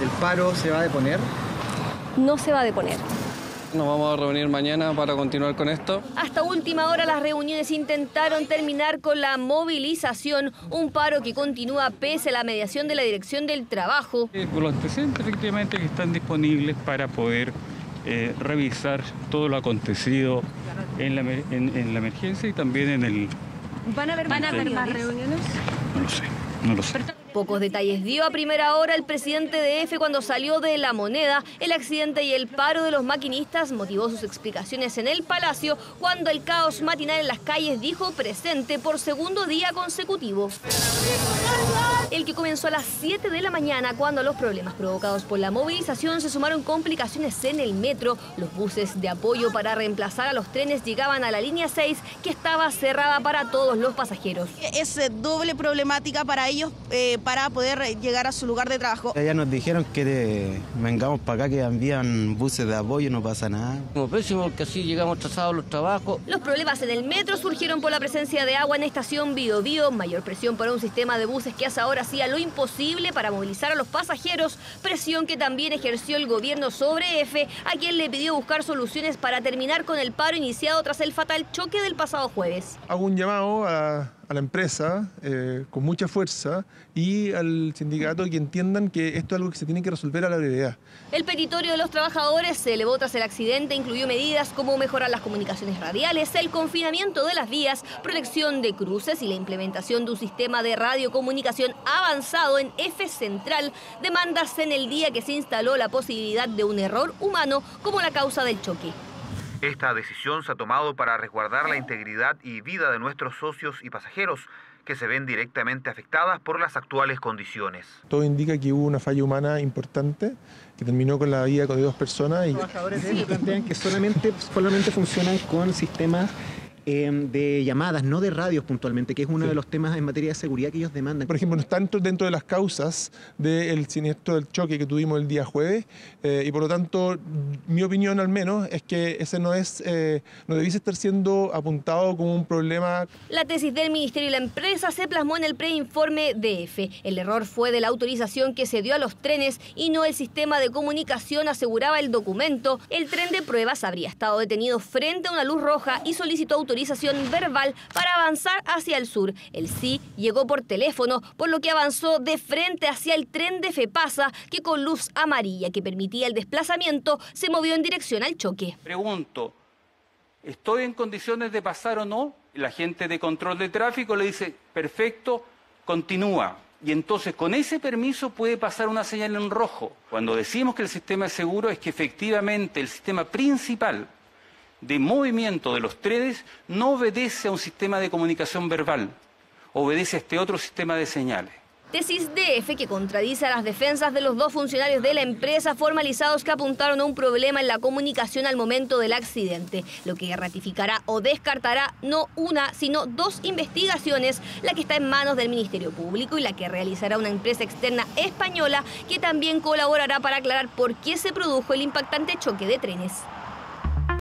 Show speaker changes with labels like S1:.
S1: ¿El paro se va a deponer?
S2: No se va a deponer.
S3: Nos vamos a reunir mañana para continuar con esto.
S2: Hasta última hora las reuniones intentaron terminar con la movilización, un paro que continúa pese a la mediación de la Dirección del Trabajo.
S4: Eh, los antecedentes efectivamente que están disponibles para poder eh, revisar todo lo acontecido en la, en, la, emergencia y también en el...
S2: ¿Van a haber, ¿Van a haber más reuniones?
S4: No lo sé, no lo sé.
S2: Pocos detalles dio a primera hora el presidente de EFE cuando salió de la moneda. El accidente y el paro de los maquinistas motivó sus explicaciones en el Palacio cuando el caos matinal en las calles dijo presente por segundo día consecutivo. El que comenzó a las 7 de la mañana cuando los problemas provocados por la movilización se sumaron complicaciones en el metro. Los buses de apoyo para reemplazar a los trenes llegaban a la línea 6 que estaba cerrada para todos los pasajeros.
S5: Es doble problemática para ellos. Eh, para poder llegar a su lugar de trabajo.
S1: Ya nos dijeron que vengamos para acá, que envían buses de apoyo, no pasa nada.
S6: Como pésimo porque así llegamos atrasados los trabajos.
S2: Los problemas en el metro surgieron por la presencia de agua en estación Bio Bio, mayor presión para un sistema de buses que hace ahora hacía lo imposible para movilizar a los pasajeros, presión que también ejerció el gobierno sobre EFE, a quien le pidió buscar soluciones para terminar con el paro iniciado tras el fatal choque del pasado jueves.
S7: Hago un llamado a a la empresa eh, con mucha fuerza y al sindicato que entiendan que esto es algo que se tiene que resolver a la brevedad.
S2: El petitorio de los trabajadores se elevó tras el accidente, incluyó medidas como mejorar las comunicaciones radiales, el confinamiento de las vías, protección de cruces y la implementación de un sistema de radiocomunicación avanzado en F central, demandas en el día que se instaló la posibilidad de un error humano como la causa del choque.
S8: Esta decisión se ha tomado para resguardar la integridad y vida de nuestros socios y pasajeros que se ven directamente afectadas por las actuales condiciones.
S7: Todo indica que hubo una falla humana importante que terminó con la vida de dos personas. Y...
S1: Los trabajadores plantean que solamente, solamente funcionan con sistemas Em, de llamadas, no de radios puntualmente, que es uno de los temas en materia de seguridad que ellos demandan.
S7: Por ejemplo, no están dentro de las causas del siniestro del choque que tuvimos el día jueves eh, y por lo tanto, mi opinión al menos es que ese no es, eh, no debiese estar siendo apuntado como un problema.
S2: La tesis del Ministerio y la empresa se plasmó en el preinforme DF. El error fue de la autorización que se dio a los trenes y no el sistema de comunicación, aseguraba el documento. El tren de pruebas habría estado detenido frente a una luz roja y solicitó autorización verbal para avanzar hacia el sur. El sí llegó por teléfono, por lo que avanzó de frente hacia el tren de FEPASA, que con luz amarilla que permitía el desplazamiento se movió en dirección al choque.
S9: Pregunto, ¿estoy en condiciones de pasar o no? La gente de control de tráfico le dice, perfecto, continúa. Y entonces con ese permiso puede pasar una señal en rojo. Cuando decimos que el sistema es seguro es que efectivamente el sistema principal de movimiento de los trenes no obedece a un sistema de comunicación verbal, obedece a este otro sistema de señales.
S2: Tesis DF que contradice a las defensas de los dos funcionarios de la empresa formalizados que apuntaron a un problema en la comunicación al momento del accidente, lo que ratificará o descartará no una, sino dos investigaciones, la que está en manos del Ministerio Público y la que realizará una empresa externa española que también colaborará para aclarar por qué se produjo el impactante choque de trenes.